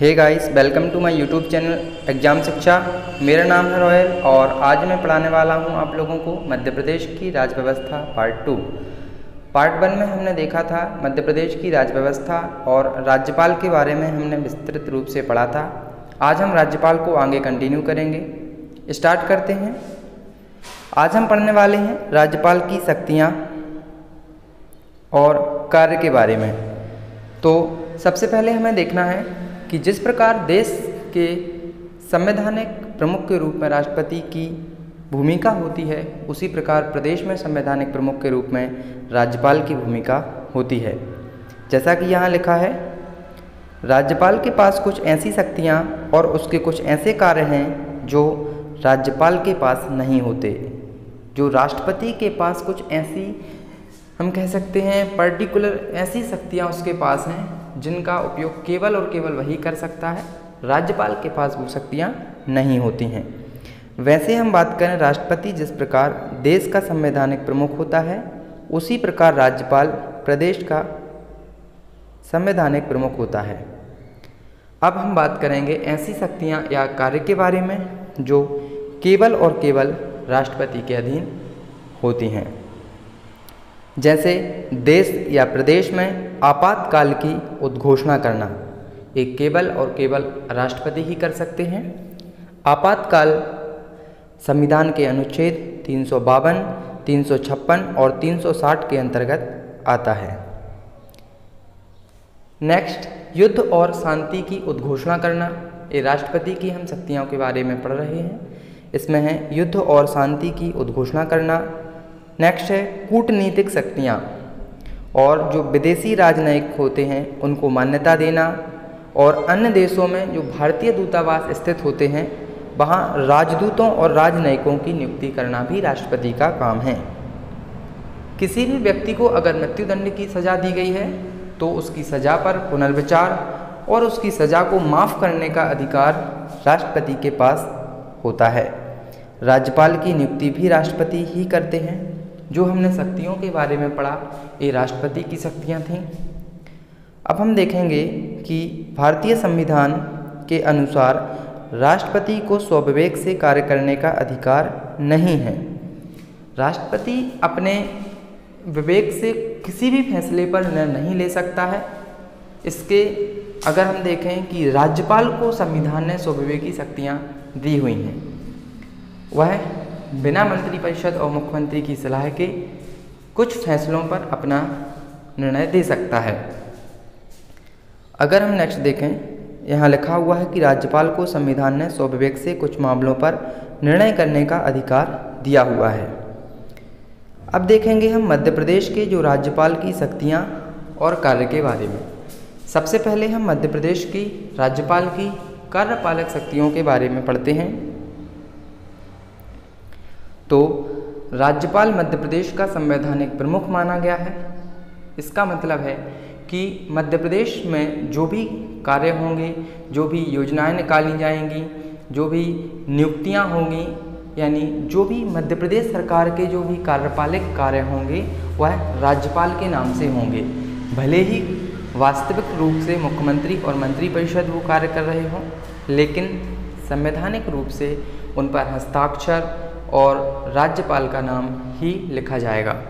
Hey guys welcome to my YouTube channel exam Shiksha मेरा नाम है रॉयल और आज मैं पढ़ाने वाला हूँ आप लोगों को मध्य प्रदेश की राज व्यवस्था पार्ट टू पार्ट वन में हमने देखा था मध्य प्रदेश की राज व्यवस्था और राज्यपाल के बारे में हमने विस्तृत रूप से पढ़ा था। आज हम राज्यपाल को आगे कंटिन्यू करेंगे। स्टार्ट करते हैं। आज हम पढ़ने वाले हैं राज्यपाल की शक्तियाँ और कार्य के बारे में। तो सबसे पहले हमें देखना है कि जिस प्रकार देश के संवैधानिक प्रमुख के रूप में राष्ट्रपति की भूमिका होती है, उसी प्रकार प्रदेश में संवैधानिक प्रमुख के रूप में राज्यपाल की भूमिका होती है। जैसा कि यहाँ लिखा है, राज्यपाल के पास कुछ ऐसी शक्तियाँ और उसके कुछ ऐसे कार्य हैं जो राज्यपाल के पास नहीं होते। जो राष्ट्रपति के पास कुछ ऐसी, हम कह सकते हैं पर्टिकुलर ऐसी शक्तियाँ उसके पास हैं जिनका उपयोग केवल और केवल वही कर सकता है, राज्यपाल के पास वो शक्तियाँ नहीं होती हैं। वैसे हम बात करें राष्ट्रपति जिस प्रकार देश का संवैधानिक प्रमुख होता है, उसी प्रकार राज्यपाल प्रदेश का संवैधानिक प्रमुख होता है। अब हम बात करेंगे ऐसी शक्तियाँ या कार्य के बारे में, जो केवल और केवल राष्ट्रपति के अधीन होती हैं। जैसे देश या प्रदेश में आपातकाल की उद्घोषणा करना। एक केवल और केवल राष्ट्रपति ही कर सकते हैं। आपातकाल संविधान के अनुच्छेद तीन सौ बावन, तीन सौ छप्पन और 360 के अंतर्गत आता है। नेक्स्ट युद्ध और शांति की उद्घोषणा करना। ये राष्ट्रपति की हम शक्तियों के बारे में पढ़ रहे हैं। इसमें है, युद्ध और शांति की उद्घोषणा करना। नेक्स्ट है कूटनीतिक शक्तियाँ। और जो विदेशी राजनयिक होते हैं, उनको मान्यता देना। और अन्य देशों में जो भारतीय दूतावास स्थित होते हैं, वहाँ राजदूतों और राजनयिकों की नियुक्ति करना भी राष्ट्रपति का काम है। किसी भी व्यक्ति को अगर मृत्युदंड की सज़ा दी गई है तो उसकी सज़ा पर पुनर्विचार और उसकी सज़ा को माफ़ करने का अधिकार राष्ट्रपति के पास होता है। राज्यपाल की नियुक्ति भी राष्ट्रपति ही करते हैं। जो हमने शक्तियों के बारे में पढ़ा, ये राष्ट्रपति की शक्तियाँ थीं। अब हम देखेंगे कि भारतीय संविधान के अनुसार राष्ट्रपति को स्वविवेक से कार्य करने का अधिकार नहीं है। राष्ट्रपति अपने विवेक से किसी भी फैसले पर निर्णय नहीं ले सकता है। इसके अगर हम देखें कि राज्यपाल को संविधान ने स्वविवेकी शक्तियाँ दी हुई हैं, वह बिना मंत्रिपरिषद और मुख्यमंत्री की सलाह के कुछ फैसलों पर अपना निर्णय दे सकता है। अगर हम नेक्स्ट देखें, यहाँ लिखा हुआ है कि राज्यपाल को संविधान ने स्वविवेक से कुछ मामलों पर निर्णय करने का अधिकार दिया हुआ है। अब देखेंगे हम मध्य प्रदेश के जो राज्यपाल की शक्तियाँ और कार्य के बारे में। सबसे पहले हम मध्य प्रदेश की राज्यपाल की कार्यपालक शक्तियों के बारे में पढ़ते हैं। तो राज्यपाल मध्य प्रदेश का संवैधानिक प्रमुख माना गया है। इसका मतलब है कि मध्य प्रदेश में जो भी कार्य होंगे, जो भी योजनाएँ निकाली जाएँगी, जो भी नियुक्तियाँ होंगी, यानी जो भी मध्य प्रदेश सरकार के जो भी कार्यपालिक कार्य होंगे, वह राज्यपाल के नाम से होंगे। भले ही वास्तविक रूप से मुख्यमंत्री और मंत्रिपरिषद वो कार्य कर रहे हों, लेकिन संवैधानिक रूप से उन पर हस्ताक्षर और राज्यपाल का नाम ही लिखा जाएगा।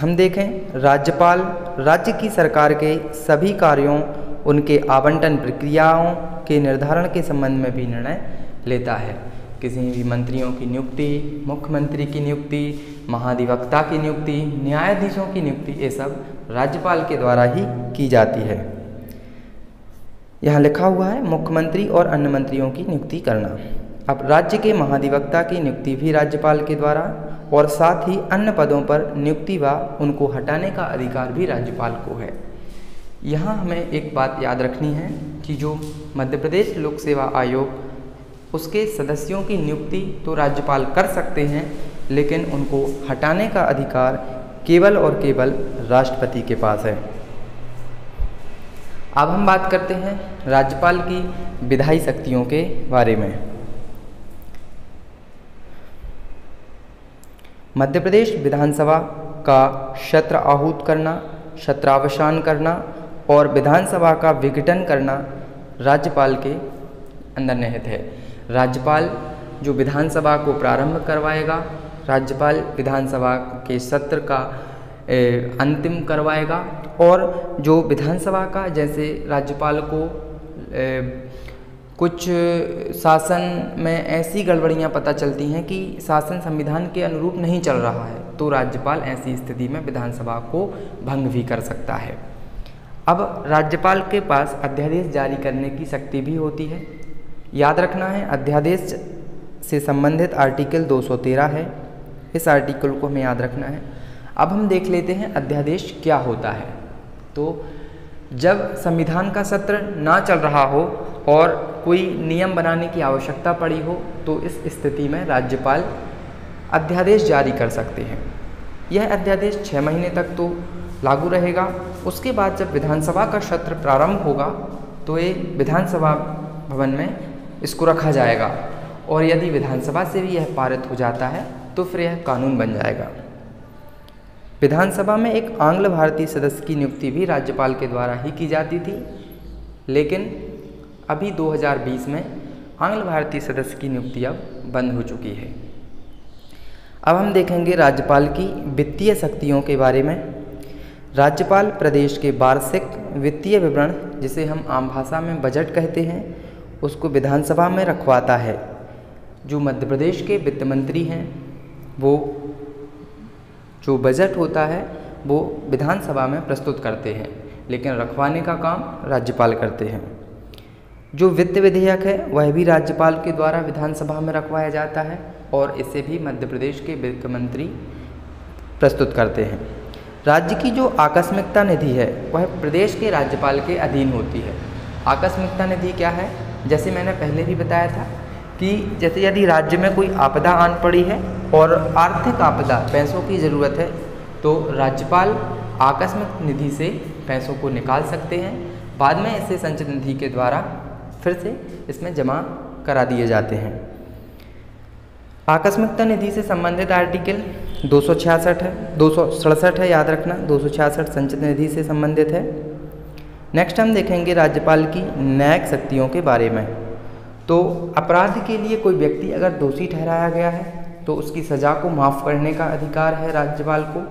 हम देखें, राज्यपाल राज्य की सरकार के सभी कार्यों, उनके आवंटन प्रक्रियाओं के निर्धारण के संबंध में भी निर्णय लेता है। किसी भी मंत्रियों की नियुक्ति, मुख्यमंत्री की नियुक्ति, महाधिवक्ता की नियुक्ति, न्यायाधीशों की नियुक्ति, ये सब राज्यपाल के द्वारा ही की जाती है। यहाँ लिखा हुआ है, मुख्यमंत्री और अन्य मंत्रियों की नियुक्ति करना। अब राज्य के महाधिवक्ता की नियुक्ति भी राज्यपाल के द्वारा और साथ ही अन्य पदों पर नियुक्ति व उनको हटाने का अधिकार भी राज्यपाल को है। यहाँ हमें एक बात याद रखनी है कि जो मध्य प्रदेश लोक सेवा आयोग, उसके सदस्यों की नियुक्ति तो राज्यपाल कर सकते हैं, लेकिन उनको हटाने का अधिकार केवल और केवल राष्ट्रपति के पास है। अब हम बात करते हैं राज्यपाल की विधायी शक्तियों के बारे में। मध्य प्रदेश विधानसभा का शत्र आहूत करना शत्रावसान करना और विधानसभा का विघटन करना राज्यपाल के अंदर निहित है। राज्यपाल जो विधानसभा को प्रारंभ करवाएगा राज्यपाल विधानसभा के सत्र का ए, अंतिम करवाएगा और जो विधानसभा का जैसे राज्यपाल को ए, कुछ शासन में ऐसी गड़बड़ियाँ पता चलती हैं कि शासन संविधान के अनुरूप नहीं चल रहा है तो राज्यपाल ऐसी स्थिति में विधानसभा को भंग भी कर सकता है। अब राज्यपाल के पास अध्यादेश जारी करने की शक्ति भी होती है। याद रखना है, अध्यादेश से संबंधित आर्टिकल 213 है। इस आर्टिकल को हमें याद रखना है। अब हम देख लेते हैं अध्यादेश क्या होता है। तो जब संविधान का सत्र ना चल रहा हो और कोई नियम बनाने की आवश्यकता पड़ी हो तो इस स्थिति में राज्यपाल अध्यादेश जारी कर सकते हैं। यह अध्यादेश छः महीने तक तो लागू रहेगा। उसके बाद जब विधानसभा का सत्र प्रारंभ होगा तो ये विधानसभा भवन में इसको रखा जाएगा। और यदि विधानसभा से भी यह पारित हो जाता है तो फिर यह कानून बन जाएगा। विधानसभा में एक आंग्ल भारतीय सदस्य की नियुक्ति भी राज्यपाल के द्वारा ही की जाती थी, लेकिन अभी 2020 में आंग्ल भारतीय सदस्य की नियुक्ति अब बंद हो चुकी है। अब हम देखेंगे राज्यपाल की वित्तीय शक्तियों के बारे में। राज्यपाल प्रदेश के वार्षिक वित्तीय विवरण, जिसे हम आम भाषा में बजट कहते हैं, उसको विधानसभा में रखवाता है। जो मध्य प्रदेश के वित्त मंत्री हैं, वो जो बजट होता है, वो विधानसभा में प्रस्तुत करते हैं, लेकिन रखवाने का काम राज्यपाल करते हैं। जो वित्त विधेयक है, वह भी राज्यपाल के द्वारा विधानसभा में रखवाया जाता है और इसे भी मध्य प्रदेश के वित्त मंत्री प्रस्तुत करते हैं। राज्य की जो आकस्मिकता निधि है, वह प्रदेश के राज्यपाल के अधीन होती है। आकस्मिकता निधि क्या है? जैसे मैंने पहले भी बताया था कि जैसे यदि राज्य में कोई आपदा आन पड़ी है और आर्थिक आपदा, पैसों की ज़रूरत है तो राज्यपाल आकस्मिक निधि से पैसों को निकाल सकते हैं। बाद में इसे संचित निधि के द्वारा फिर से इसमें जमा करा दिए जाते हैं। आकस्मिकता निधि से संबंधित आर्टिकल दो सौ छियासठ है, दो सौ सड़सठ है, याद रखना, दो सौ छियासठ संचित निधि से संबंधित है। नेक्स्ट हम देखेंगे राज्यपाल की न्यायिक शक्तियों के बारे में। तो अपराध के लिए कोई व्यक्ति अगर दोषी ठहराया गया है तो उसकी सज़ा को माफ़ करने का अधिकार है राज्यपाल को।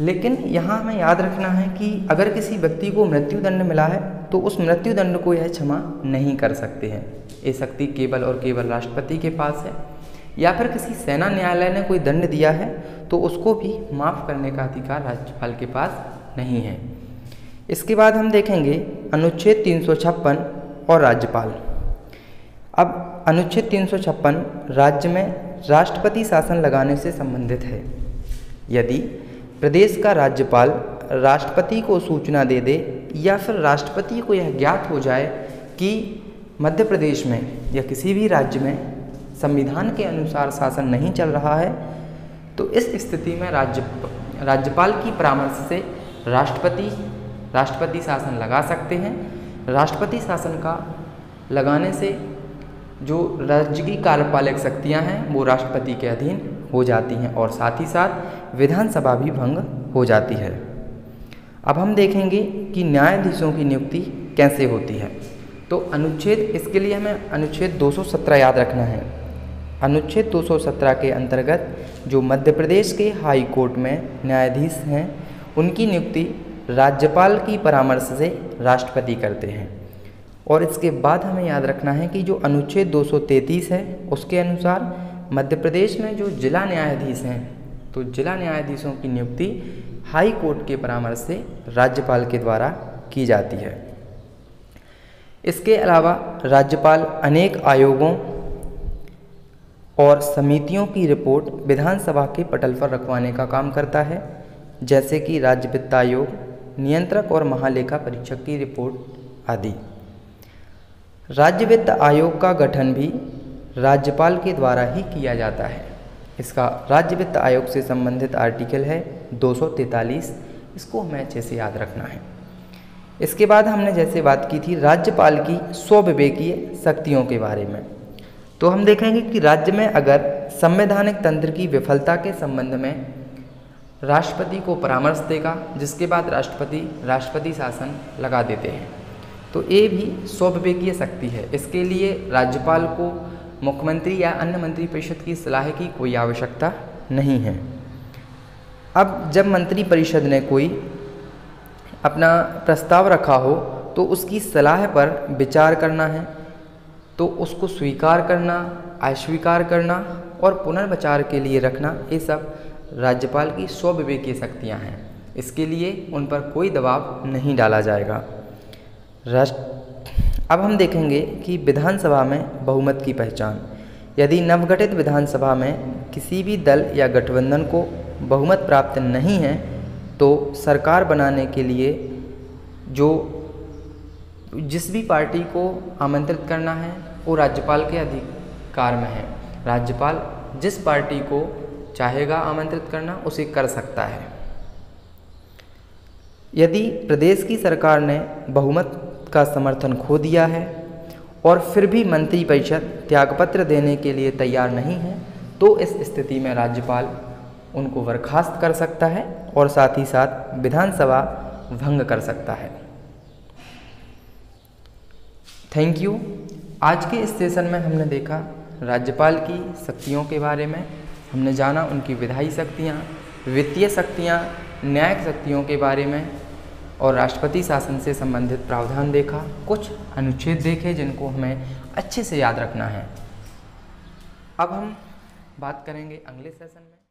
लेकिन यहाँ हमें याद रखना है कि अगर किसी व्यक्ति को मृत्युदंड मिला है तो उस मृत्युदंड को यह क्षमा नहीं कर सकते हैं। ये शक्ति केवल और केवल राष्ट्रपति के पास है। या फिर किसी सेना न्यायालय ने कोई दंड दिया है तो उसको भी माफ़ करने का अधिकार राज्यपाल के पास नहीं है। इसके बाद हम देखेंगे अनुच्छेद तीन सौ छप्पन और राज्यपाल। अब अनुच्छेद तीन सौ छप्पन राज्य में राष्ट्रपति शासन लगाने से संबंधित है। यदि प्रदेश का राज्यपाल राष्ट्रपति को सूचना दे दे या फिर राष्ट्रपति को यह ज्ञात हो जाए कि मध्य प्रदेश में या किसी भी राज्य में संविधान के अनुसार शासन नहीं चल रहा है तो इस स्थिति में राज्य, राज्यपाल की परामर्श से राष्ट्रपति राष्ट्रपति शासन लगा सकते हैं। राष्ट्रपति शासन का लगाने से जो राज्य की कार्यपालक शक्तियाँ हैं, वो राष्ट्रपति के अधीन हो जाती हैं और साथ ही साथ विधानसभा भी भंग हो जाती है। अब हम देखेंगे कि न्यायाधीशों की नियुक्ति कैसे होती है। तो अनुच्छेद, इसके लिए हमें अनुच्छेद 217 याद रखना है। अनुच्छेद 217 के अंतर्गत जो मध्य प्रदेश के हाई कोर्ट में न्यायाधीश हैं, उनकी नियुक्ति राज्यपाल की परामर्श से राष्ट्रपति करते हैं। और इसके बाद हमें याद रखना है कि जो अनुच्छेद 233 है, उसके अनुसार मध्य प्रदेश में जो जिला न्यायाधीश हैं तो जिला न्यायाधीशों की नियुक्ति हाई कोर्ट के परामर्श से राज्यपाल के द्वारा की जाती है। इसके अलावा राज्यपाल अनेक आयोगों और समितियों की रिपोर्ट विधानसभा के पटल पर रखवाने का काम करता है, जैसे कि राज्य वित्त आयोग, नियंत्रक और महालेखा परीक्षक की रिपोर्ट आदि। राज्य वित्त आयोग का गठन भी राज्यपाल के द्वारा ही किया जाता है। इसका राज्य वित्त आयोग से संबंधित आर्टिकल है 243 इसको हमें अच्छे से याद रखना है। इसके बाद हमने जैसे बात की थी राज्यपाल की स्वविवेकीय शक्तियों के बारे में। तो हम देखेंगे कि राज्य में अगर संवैधानिक तंत्र की विफलता के संबंध में राष्ट्रपति को परामर्श देगा, जिसके बाद राष्ट्रपति राष्ट्रपति शासन लगा देते हैं। तो ये भी स्वविवेकीय शक्ति है। इसके लिए राज्यपाल को मुख्यमंत्री या अन्य मंत्री परिषद की सलाह की कोई आवश्यकता नहीं है। अब जब मंत्री परिषद ने कोई अपना प्रस्ताव रखा हो तो उसकी सलाह पर विचार करना है। तो उसको स्वीकार करना, अस्वीकार करना और पुनर्विचार के लिए रखना, ये सब राज्यपाल की स्वविवेकीय शक्तियाँ हैं। इसके लिए उन पर कोई दबाव नहीं डाला जाएगा। राष्ट्र, अब हम देखेंगे कि विधानसभा में बहुमत की पहचान। यदि नवगठित विधानसभा में किसी भी दल या गठबंधन को बहुमत प्राप्त नहीं है तो सरकार बनाने के लिए जो जिस भी पार्टी को आमंत्रित करना है, वो राज्यपाल के अधिकार में है। राज्यपाल जिस पार्टी को चाहेगा आमंत्रित करना, उसे कर सकता है। यदि प्रदेश की सरकार ने बहुमत का समर्थन खो दिया है और फिर भी मंत्री परिषद त्यागपत्र देने के लिए तैयार नहीं है तो इस स्थिति में राज्यपाल उनको बर्खास्त कर सकता है और साथ ही साथ विधानसभा भंग कर सकता है। थैंक यू आज के इस सेशन में हमने देखा राज्यपाल की शक्तियों के बारे में, हमने जाना उनकी विधायी शक्तियाँ, वित्तीय शक्तियाँ, न्यायिक शक्तियों के बारे में और राष्ट्रपति शासन से संबंधित प्रावधान देखा, कुछ अनुच्छेद देखे जिनको हमें अच्छे से याद रखना है। अब हम बात करेंगे अगले सेशन में।